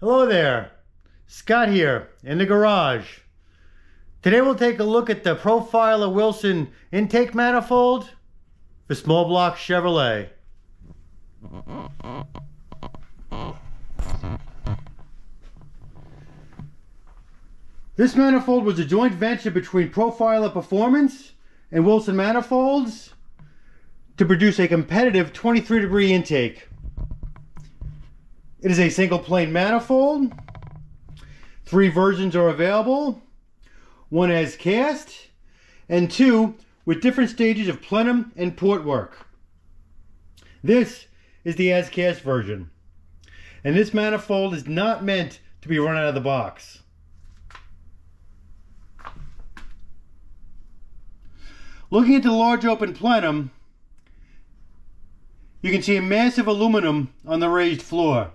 Hello there, Scott here in the garage. Today we'll take a look at the Pro-Filer Wilson intake manifold for small block Chevrolet. This manifold was a joint venture between Pro-Filer Performance and Wilson Manifolds to produce a competitive 23 degree intake. It is a single plane manifold. Three versions are available. One as cast and two with different stages of plenum and port work. This is the as cast version. And this manifold is not meant to be run out of the box. Looking at the large open plenum, you can see a massive aluminum on the raised floor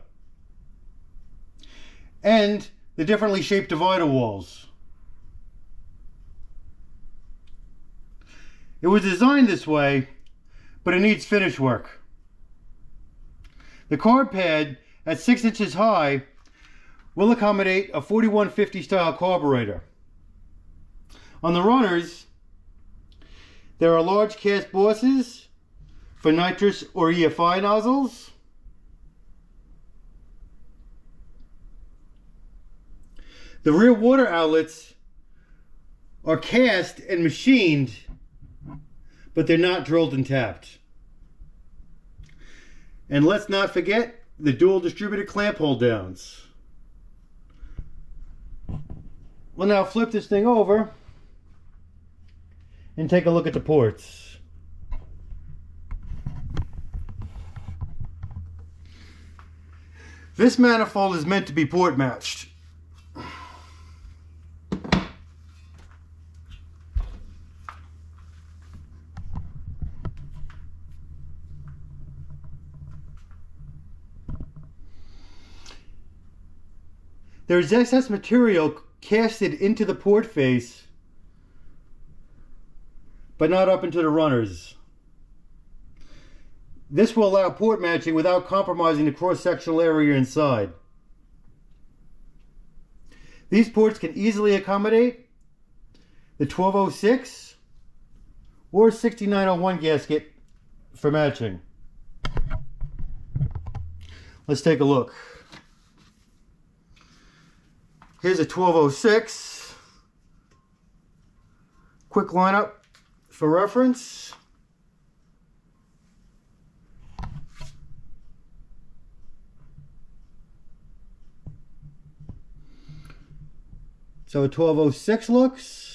and the differently shaped divider walls. It was designed this way, but it needs finish work. The carb pad at 6 inches high will accommodate a 4150 style carburetor. On the runners, there are large cast bosses for nitrous or EFI nozzles. The rear water outlets are cast and machined, but they're not drilled and tapped. And let's not forget the dual distributed clamp hold downs. We'll now flip this thing over and take a look at the ports. This manifold is meant to be port matched. There is excess material casted into the port face, but not up into the runners. This will allow port matching without compromising the cross-sectional area inside. These ports can easily accommodate the 1206 or 6901 gasket for matching. Let's take a look. Here's a 1206. Quick lineup for reference. So a 1206 looks.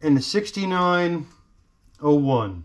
And the 6901.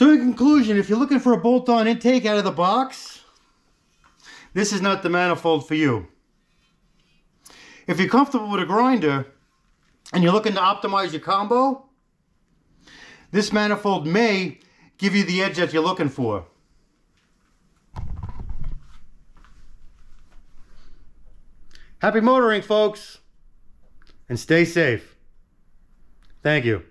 So in conclusion, if you're looking for a bolt-on intake out of the box, this is not the manifold for you. If you're comfortable with a grinder and you're looking to optimize your combo, this manifold may give you the edge that you're looking for. Happy motoring, folks, and stay safe. Thank you.